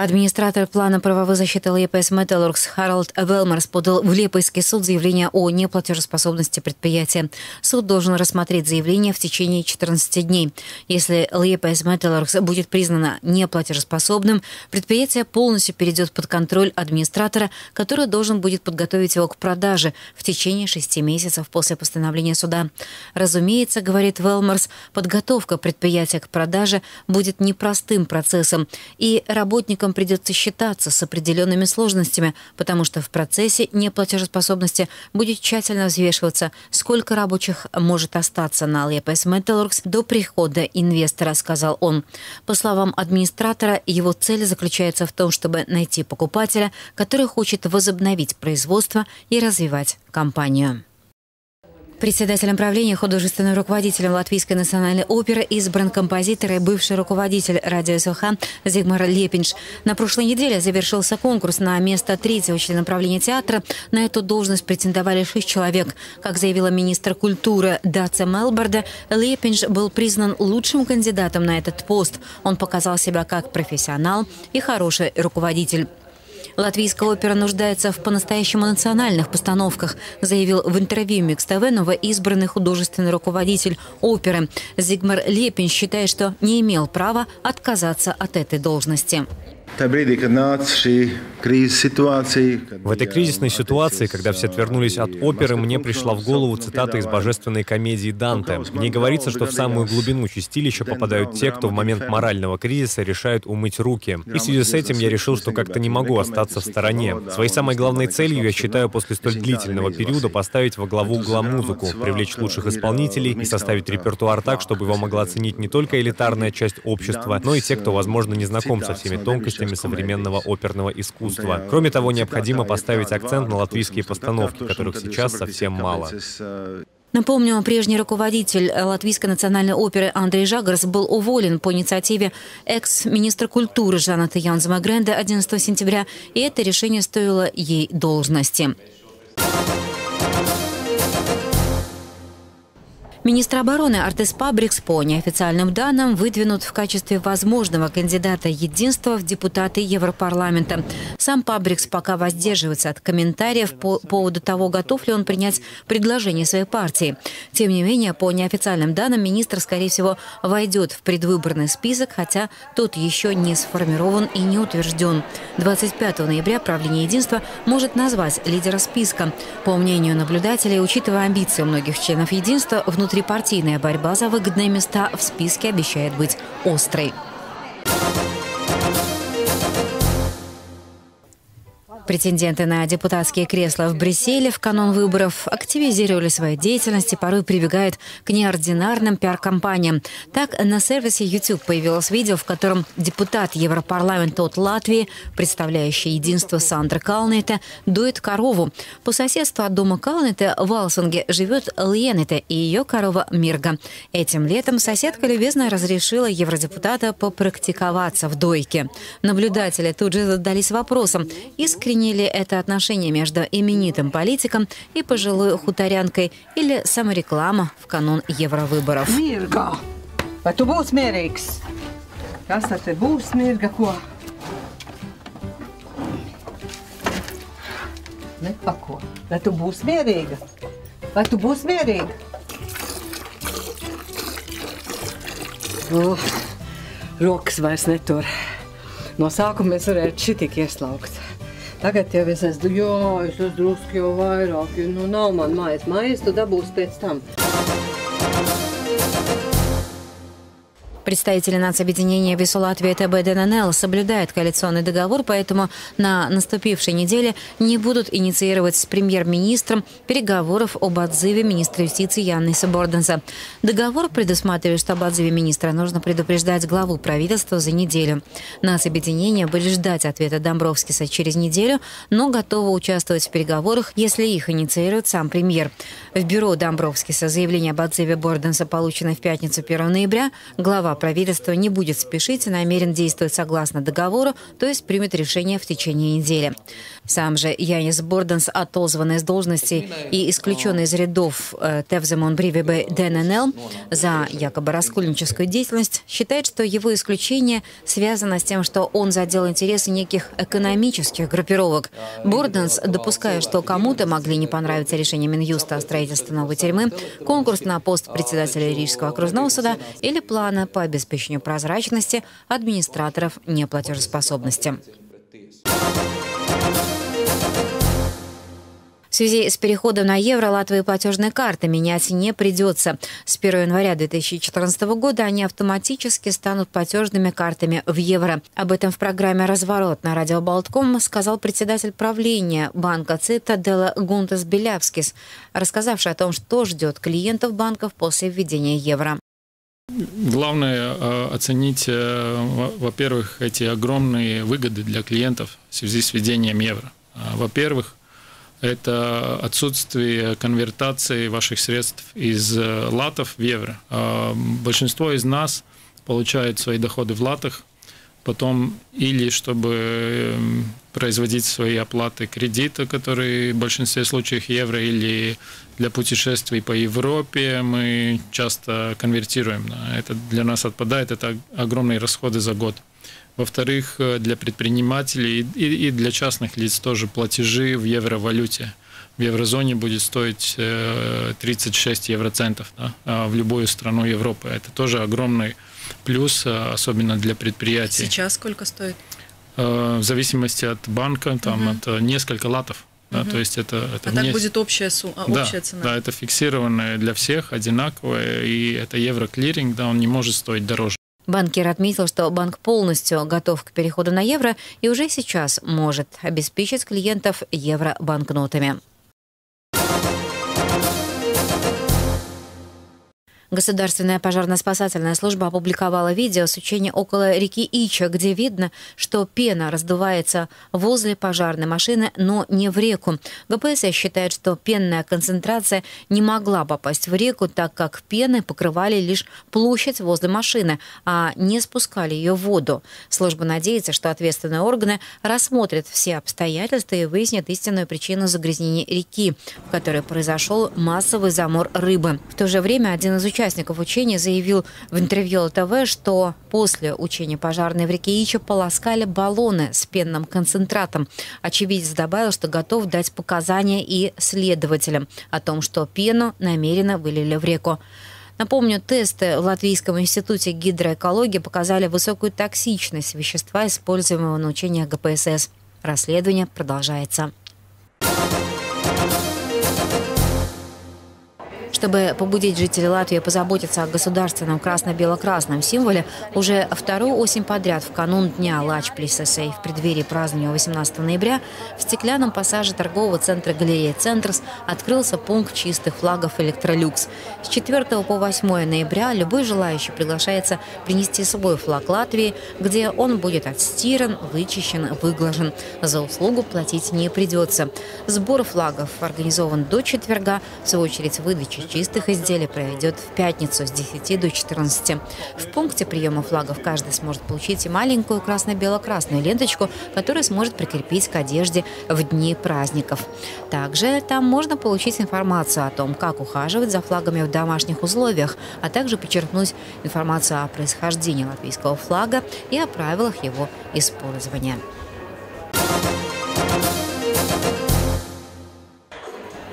Администратор плана правовой защиты ЛЕПС «Металлургс» Харалд Велмерс подал в Лепойский суд заявление о неплатежеспособности предприятия. Суд должен рассмотреть заявление в течение 14 дней. Если ЛЕПС «Металлургс» будет признано неплатежеспособным, предприятие полностью перейдет под контроль администратора, который должен будет подготовить его к продаже в течение шести месяцев после постановления суда. Разумеется, говорит Велмерс, подготовка предприятия к продаже будет непростым процессом, и работникам работникам придется считаться с определенными сложностями, потому что в процессе неплатежеспособности будет тщательно взвешиваться, сколько рабочих может остаться на Алепес Металлургс до прихода инвестора, сказал он. По словам администратора, его цель заключается в том, чтобы найти покупателя, который хочет возобновить производство и развивать компанию. Председателем правления, художественным руководителем Латвийской национальной оперы избран композитор и бывший руководитель радио СОХ Зигмар Лепинш. На прошлой неделе завершился конкурс на место третьего члена правления театра. На эту должность претендовали шесть человек. Как заявила министр культуры Даца Мелборда, Лепинш был признан лучшим кандидатом на этот пост. Он показал себя как профессионал и хороший руководитель. Латвийская опера нуждается в по-настоящему национальных постановках, заявил в интервью Микс ТВ новоизбранный художественный руководитель оперы. Зигмар Лепин считает, что не имел права отказаться от этой должности. В этой кризисной ситуации, когда все отвернулись от оперы, мне пришла в голову цитата из божественной комедии Данте. В ней говорится, что в самую глубину чистилища попадают те, кто в момент морального кризиса решают умыть руки. И в связи с этим я решил, что как-то не могу остаться в стороне. Своей самой главной целью я считаю после столь длительного периода поставить во главу угла музыку, привлечь лучших исполнителей и составить репертуар так, чтобы его могла оценить не только элитарная часть общества, но и те, кто, возможно, не знаком со всеми тонкостями представителями современного оперного искусства. Кроме того, необходимо поставить акцент на латвийские постановки, которых сейчас совсем мало. Напомню, прежний руководитель Латвийской национальной оперы Андрей Жагарс был уволен по инициативе экс-министра культуры Жанаты Янзема Гренде 11 сентября, и это решение стоило ей должности. Министр обороны Артес Пабрикс по неофициальным данным выдвинут в качестве возможного кандидата единства в депутаты Европарламента. Сам Пабрикс пока воздерживается от комментариев по поводу того, готов ли он принять предложение своей партии. Тем не менее, по неофициальным данным, министр, скорее всего, войдет в предвыборный список, хотя тот еще не сформирован и не утвержден. 25 ноября правление единства может назвать лидера списка. По мнению наблюдателей, учитывая амбиции многих членов единства, внутри внутрипартийная борьба за выгодные места в списке обещает быть острой. Претенденты на депутатские кресла в Брюсселе в канун выборов активизировали свою деятельность и порой прибегают к неординарным пиар-компаниям. Так, на сервисе YouTube появилось видео, в котором депутат Европарламента от Латвии, представляющий единство Сандра Калнете, дует корову. По соседству от дома Калнете в Алсунге живет Ленете и ее корова Мирга. Этим летом соседка любезно разрешила евродепутата попрактиковаться в дойке. Наблюдатели тут же задались вопросом, искренне искренне ли это отношение между именитым политиком и пожилой хуторянкой или самореклама в канун евровыборов. Vai tu būsi mierīgs? Kas te būs, Mirga, ko? Nepako. Vai tu būsi mierīga? Vai tu būsi mierīga? Uh, rokas vairs netur. No sākuma mēs varētu šitik ieslaukt. Tagad jau es esmu, jā, es esmu drusku jau vairāk, nu nav man mājas, mājas tu dabūsi pēc tam. Представители нацобъединения «Весу Латвии» ТБ ДННЛ соблюдают коалиционный договор, поэтому на наступившей неделе не будут инициировать с премьер-министром переговоров об отзыве министра юстиции Яны Саборденса. Договор предусматривает, что об отзыве министра нужно предупреждать главу правительства за неделю. Нацобъединение будет ждать ответа Домбровскиса через неделю, но готово участвовать в переговорах, если их инициирует сам премьер. В бюро Домбровскиса заявление об отзыве Борденса получено в пятницу 1 ноября. Глава правительство не будет спешить и намерен действовать согласно договору, то есть примет решение в течение недели. Сам же Янис Борденс, отозванный из должности и исключенный из рядов э, Тевземон Бривибе ДННЛ за якобы раскольническую деятельность, считает, что его исключение связано с тем, что он задел интересы неких экономических группировок. Борденс, допуская, что кому-то могли не понравиться решение Минюста о строительстве новой тюрьмы, конкурс на пост председателя Рижского окружного суда или плана по обеспечению прозрачности администраторов неплатежеспособности. В связи с переходом на евро Латвии платежные карты менять не придется. С 1 января 2014 года они автоматически станут платежными картами в евро. Об этом в программе «Разворот» на радио Болтком сказал председатель правления банка Цитадела Гунтас Белявскис, рассказавший о том, что ждет клиентов банков после введения евро. Главное э, оценить, э, во-первых, эти огромные выгоды для клиентов в связи с введением евро. А, во-первых, это отсутствие конвертации ваших средств из э, латов в евро. А, большинство из нас получают свои доходы в латах, потом или чтобы эм, производить свои оплаты кредита, которые в большинстве случаев евро, или для путешествий по Европе мы часто конвертируем. Это для нас отпадает, это огромные расходы за год. Во-вторых, э, для предпринимателей и для частных лиц тоже платежи в евровалюте. В еврозоне будет стоить 36 э, евроцентов да, а в любую страну Европы. Это тоже огромный плюс, э, особенно для предприятий. Сейчас сколько стоит? В зависимости от банка, там угу. это несколько латов. Да, угу. то есть это, это а не... так будет общая, сумма, общая да, цена? Да, это фиксированная для всех, одинаковая, и это евроклиринг, да, он не может стоить дороже. Банкир отметил, что банк полностью готов к переходу на евро и уже сейчас может обеспечить клиентов евро-банкнотами. Государственная пожарно-спасательная служба опубликовала видео с учения около реки Ича, где видно, что пена раздувается возле пожарной машины, но не в реку. ГПС считает, что пенная концентрация не могла попасть в реку, так как пены покрывали лишь площадь возле машины, а не спускали ее в воду. Служба надеется, что ответственные органы рассмотрят все обстоятельства и выяснят истинную причину загрязнения реки, в которой произошел массовый замор рыбы. В то же время один из участников участников учения заявил в интервью ЛТВ, что после учения пожарные в реке Ича полоскали баллоны с пенным концентратом. Очевидец добавил, что готов дать показания и следователям о том, что пену намеренно вылили в реку. Напомню, тесты в Латвийском институте гидроэкологии показали высокую токсичность вещества, используемого на учениях ГПСС. Расследование продолжается. Чтобы побудить жителей Латвии позаботиться о государственном красно-бело-красном символе, уже вторую осень подряд в канун Дня Лач Плисесей в преддверии празднования 18 ноября в стеклянном пассаже торгового центра галереи «Центрс» открылся пункт чистых флагов «Электролюкс». С 4 по 8 ноября любой желающий приглашается принести свой флаг Латвии, где он будет отстиран, вычищен, выглажен. За услугу платить не придется. Сбор флагов организован до четверга, в свою очередь выдача чистых изделий пройдет в пятницу с 10 до 14. В пункте приема флагов каждый сможет получить и маленькую красно-бело-красную ленточку, которую сможет прикрепить к одежде в дни праздников. Также там можно получить информацию о том, как ухаживать за флагами в домашних условиях, а также подчеркнуть информацию о происхождении латвийского флага и о правилах его использования.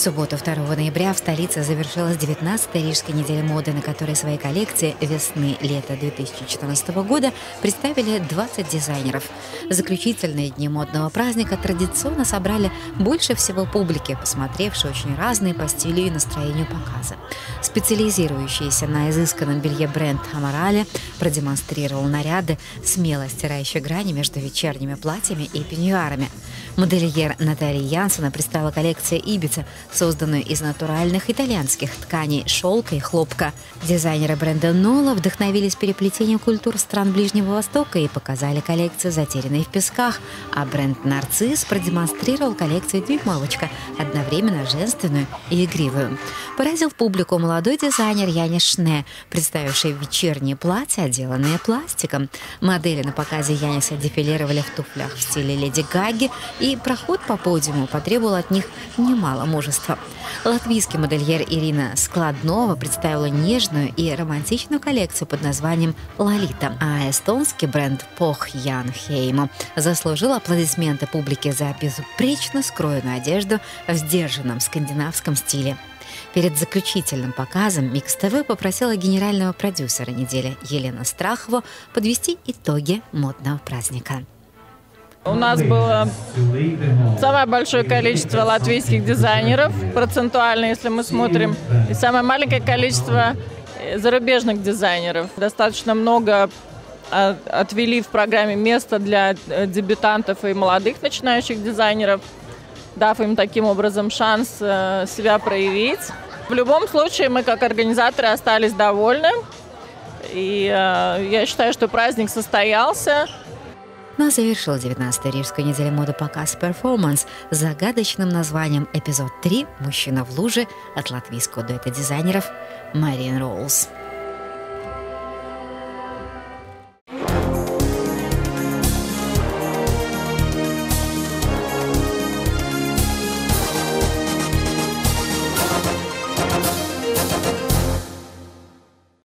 Субботу 2 ноября в столице завершилась 19-я Рижская неделя моды, на которой свои коллекции весны-лета 2014 года представили 20 дизайнеров. Заключительные дни модного праздника традиционно собрали больше всего публики, посмотревшей очень разные по стилю и настроению показа. Специализирующийся на изысканном белье бренд Амарали продемонстрировал наряды, смело стирающие грани между вечерними платьями и пеньюарами. Модельер Наталья Янсона представила коллекция Ибица созданную из натуральных итальянских тканей шелка и хлопка. Дизайнеры бренда Нола вдохновились переплетением культур стран Ближнего Востока и показали коллекцию «Затерянные в песках», а бренд «Нарцисс» продемонстрировал коллекцию «Дюймовочка», одновременно женственную и игривую. Поразил публику молодой дизайнер Янис Шне, представивший вечерние платья, отделанные пластиком. Модели на показе Яниса дефилировали в туфлях в стиле Леди Гаги, и проход по подиуму потребовал от них немало мужества. Латвийский модельер Ирина Складнова представила нежную и романтичную коллекцию под названием «Лолита», а эстонский бренд Пох Ян Хеймо заслужил аплодисменты публики за безупречно скроенную одежду в сдержанном скандинавском стиле. Перед заключительным показом Микс ТВ попросила генерального продюсера недели Елена Страхову подвести итоги модного праздника. У нас было самое большое количество латвийских дизайнеров, процентуально, если мы смотрим, и самое маленькое количество э, зарубежных дизайнеров. Достаточно много а, отвели в программе места для э, дебютантов и молодых начинающих дизайнеров, дав им таким образом шанс э, себя проявить. В любом случае мы как организаторы остались довольны. И я считаю, что праздник состоялся. А завершил 19-й Рижскую неделю моды показ «Перформанс» с загадочным названием «Эпизод 3. Мужчина в луже» от латвийского дуэта дизайнеров Мариан Роулс.